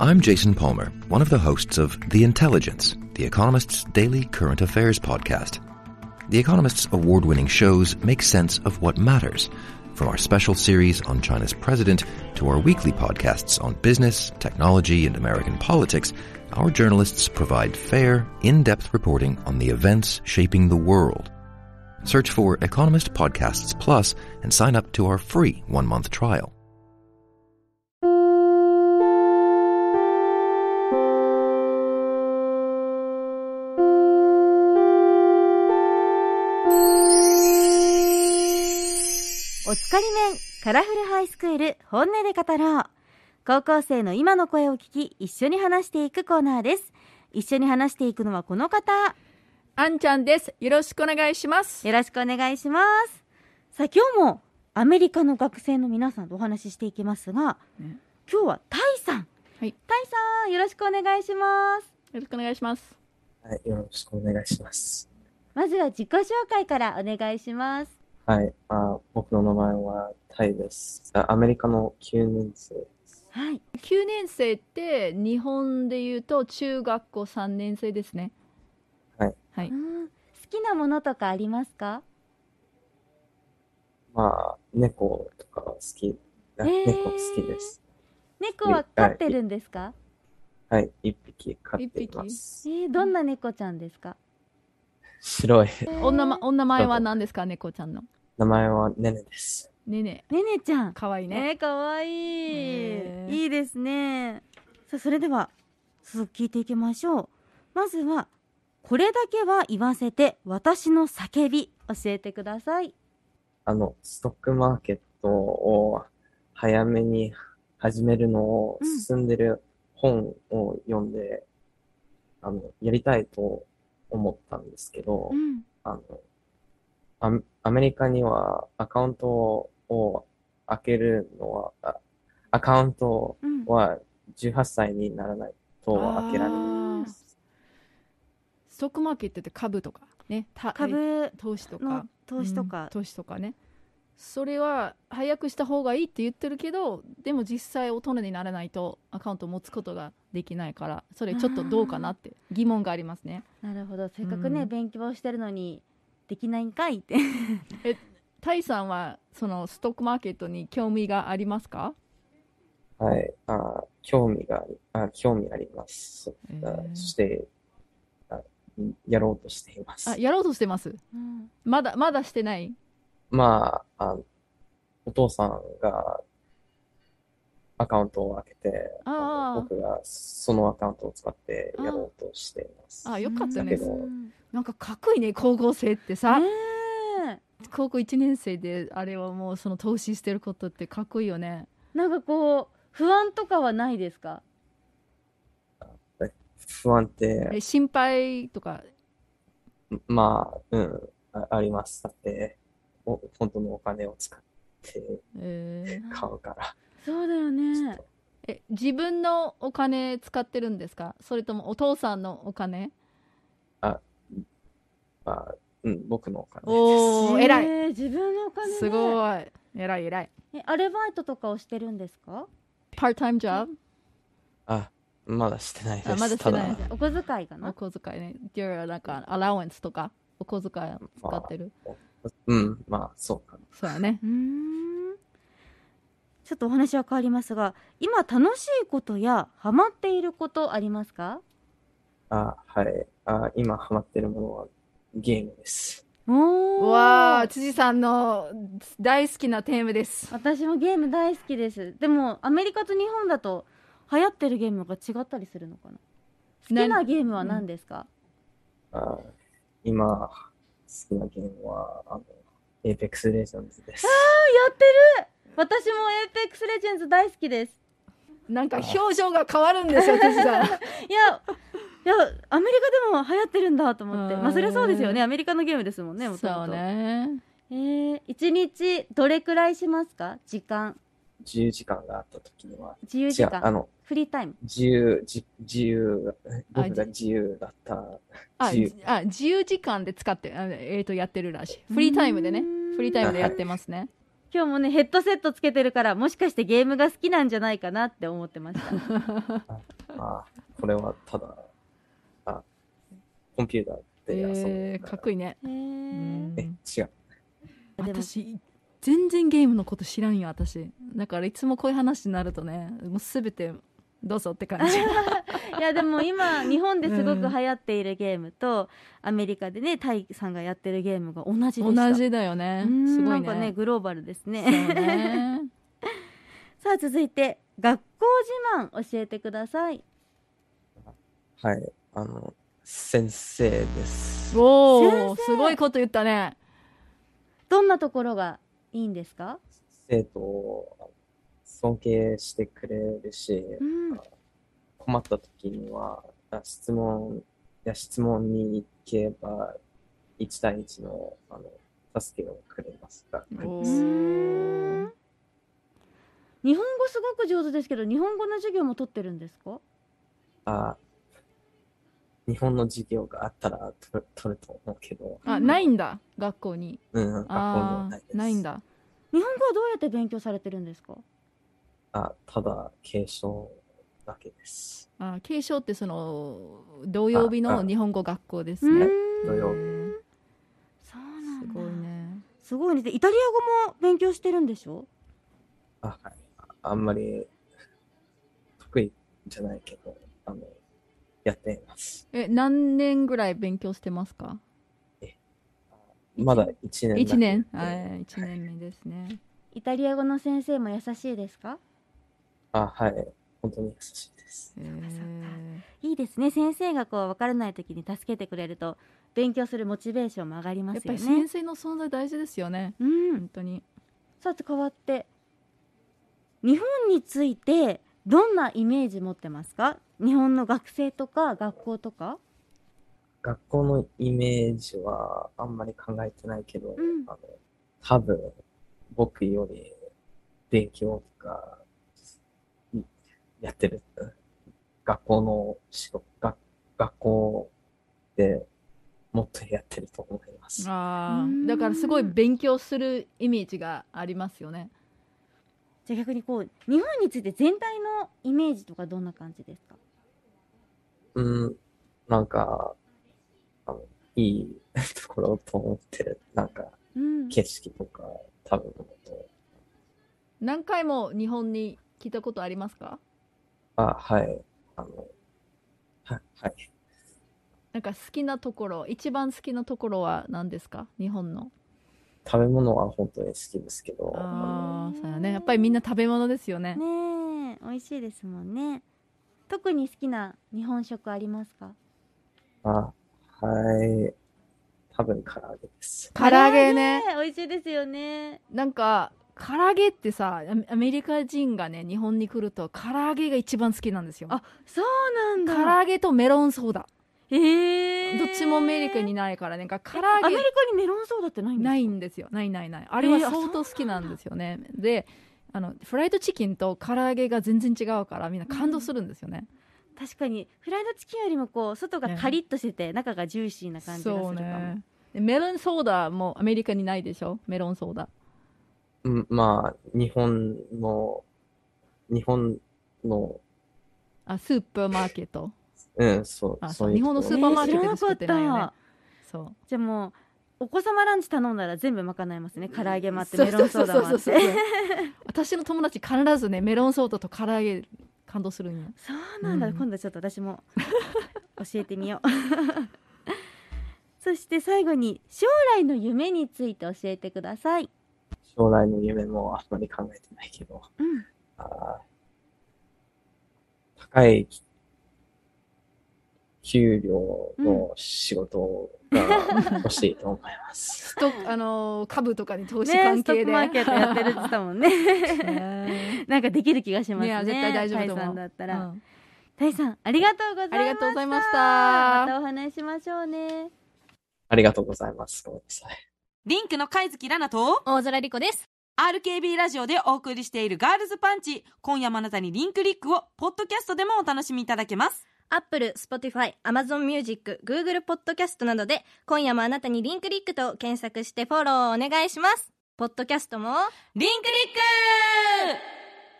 I'm Jason Palmer, one of the hosts of The Intelligence, The Economist's daily current affairs podcast. The Economist's award winning shows make sense of what matters, from our special series on China's president to our weekly podcasts on business, technology, and American politics. Our journalists provide fair, in depth reporting on the events shaping the world. Search for Economist Podcasts Plus and sign up to our free one month trial.「おつかり面カラフルハイスクール本音で語ろう」高校生の今の声を聞き一緒に話していくコーナーです一緒に話していくのはこの方あんちゃんです。よろしくお願いします。よろしくお願いしますさあ今日もアメリカの学生の皆さんとお話ししていきますが、ね今日はタイさんはい。タイさんよろしくお願いしますよろしくお願いします。はい、よろしくお願いします。まずは自己紹介からお願いしますはい、あ僕の名前はタイです。あアメリカの9年生です。はい9年生って日本で言うと中学校3年生ですね。はい。はい。うん好きなものとかありますか？まあ、猫とか好き、あえー猫好きです。猫は飼ってるんですか、はい、一匹飼っています。えー、どんな猫ちゃんですか？白い。お名前、お名前は何ですか？猫ちゃんの。名前はネネです。ねね。ねねちゃん。かわいいね。ねえかわい。い、いいですね。さあそれでは続き聞いていきましょう。まずはこれだけは言わせて私の叫び。教えてください。あの、ストックマーケットを早めに始めるのをうん進んでる本を読んで、あの、やりたいと思ったんですけど、うん。あの、アメアメリカにはアカウントを開けるのは、あアカウントうんは18歳にならないと開けられないです。ストックマーケットって株とかね。株投資とのか。投資とかうん、投資とかね。それは早くした方がいいって言ってるけどでも実際大人にならないとアカウントを持つことができないからそれちょっとどうかなって疑問がありますねなるほどせっかくね、うん勉強してるのにできないんかいって タイさんはそのストックマーケットに興味がありますか、はい。あ興味があ興味あります。そえーあそしてあ、やろうとしていますあ。やろうとしてます？うんまだまだしてない？まあ、あお父さんがアカウントを開けて、僕がそのアカウントを使ってやろうとしています。あよかったね。だけどうんなんかかっこいいね高校生ってさ、高校1年生であれはもうその投資してることってかっこいいよね。なんかこう不安とかはないですか？不安って、え心配とか？まあ、うん、ああります。だって、お本当のお金を使ってえー。買うから。そうだよね。え自分のお金使ってるんですか？それともお父さんのお金？まあ、うん、僕のお金。です。おー。偉い。えー自分のお金ね。すごい。偉い偉い。えアルバイトとかをしてるんですか？パータイムジョブあ、まだしてないです。あまだしてない。お小遣いかおな小遣いね。Your なんかアラウンスとかお小遣い使ってる、うん、まあ、そうかな。そうやね。うーんちょっとお話は変わりますが今楽しいことやハマっていることありますか？あ、はい。あ、今ハマってるものはゲームです。おー。わあ辻さんの大好きなテーマです。私もゲーム大好きです。でもアメリカと日本だと流行ってるゲームが違ったりするのかな？好きなゲームは何ですか、あ、今、好きなゲームは、あの、Apex Legends です。やってる私も Apex Legends 大好きです。なんか表情が変わるんですよ 辻さん。いやいやアメリカでも流行ってるんだと思って。うん。まあそりゃそうですよね。アメリカのゲームですもんねもともそうとね。えー、1日どれくらいしますか？時間。自由時間があった時には、自由時違う、あ間の、フリータイム。自由、じ自由、僕がじ自由だった、あ自あ自由時間で使ってあえー、とやってるらしい。フリータイムでね。フリータイムでやってますね今日もねヘッドセットつけてるからもしかしてゲームが好きなんじゃないかなって思ってましたあこれはただ、あ、コンピューターで遊ぶえー、かっこいいね。え、違う。私全然ゲームのこと知らんよ私だからいつもこういう話になるとねもう全てどうぞって感じ。いやでも今 日本ですごく流行っているゲームと、アメリカでねタイさんがやってるゲームが同じでした同じだよね。うんすごいなんかねねグローバルですそうね。ね さあ続いて学校自慢教えてください。はい。あの、先生です。おおすごいこと言ったね。どんなところがいいんですか？生徒を尊敬してくれるし、うん。困った時には、あ質問、いや質問に行けば、1対1の、あの、助けをくれます。学校おうですーん。日本語すごく上手ですけど日本語の授業も取ってるんですか？あ、日本の授業があったら取る取ると思うけど、あないんだ学校に。うん、学校にはあないです。ーないん。だ。日本語はどうやって勉強されてるんですか？あ、ただ、継承だけです。あ継承ってその土曜日の日本語学校ですね。土曜そうなんだ。すごいね。すごいね。でイタリア語も勉強してるんでしょ？あ、はい。あんまり得意じゃないけど、あの、やっています。え何年ぐらい勉強してますか？まだ1年だけ。一年。ではい。一年目ですね。イタリア語の先生も優しいですか？あ、はい。本当に優しいです。いいですね。先生がこう分からない時に助けてくれると勉強するモチベーションも上がりまやっすよね。ぱり先生の存在大事ですよね。うん。本当に。さて変わって日本についてどんなイメージ持ってますか？日本の学生とか学校とか？学校のイメージはあんまり考えてないけど、うん。あの、多分、僕より勉強とか、いやってる。学校の仕事、学学校でもっとやってると思います。あうんーだからすごい勉強するイメージがありますよねじゃあ逆にこう日本について全体のイメージとかどんな感じですか？うん、なんか、あの、いいところと思ってる。なんか、うん景色とか、食べ物と。何回も日本に来たことありますか？あ、はい。あの、は、はい。なんか好きなところ一番好きなところは何ですか？日本の。食べ物は本当に好きですけど、ああそうやね。やっぱりみんな食べ物ですよね。ねえ美味しいですもんね。特に好きな日本食ありますか？あ、はい。多分唐揚げです。唐揚げね。美味しいですよね。なんか唐揚げってさアアメリカ人がね日本に来ると唐揚げが一番好きなんですよ。あそうなんだ。唐揚げとメロンソーダ。へえどっちもアメリカにないからね。なんか唐揚げ。アメリカにメロンソーダってないんですか？ないんですよ。ないないない。あれは相当好きなんですよね、であのフライドチキンと唐揚げが全然違うからみんな感動するんですよね、確かに。フライドチキンよりもこう外がカリッとしてて、中がジューシーな感じがするかも、そうね。でメロンソーダもアメリカにないでしょ？メロンソーダうん、まあ、日本の、日本の、あスーパーマーケット？うん、そう、あそう日本のスーパーマーケットで作ってないよね。そう。じゃあもうお子様ランチ頼んだら全部賄いますね。唐揚げもあってメロンソーダもあって。私の友達必ずねメロンソーダと唐揚げ感動するんよ。そうなんだ、うん。今度ちょっと私も教えてみよう。そして最後に将来の夢について教えてください、将来の夢もあんまり考えてないけど、うん、高い給料の仕事が欲しいと思います。ストックあのー株とかに投資ねストッ関係で、クマーケットやってるって言ってたもんね。ね なんかできる気がしますね。いや絶対大丈夫と思う。だったら、うん。タイさんありがとうございました。ありがとうございました。またお話ししましょうね。ありがとうございます。ごめんなさい。リンクの貝月ラナと大空莉子です。RKB ラジオでお送りしているガールズパンチ今夜もあなたにリンクリックをポッドキャストでもお楽しみいただけますアップル、スポティファイ、アマゾンミュージック、グーグルポッドキャストなどで、今夜もあなたにリンクリックと検索してフォローお願いします。ポッドキャストもリンクリック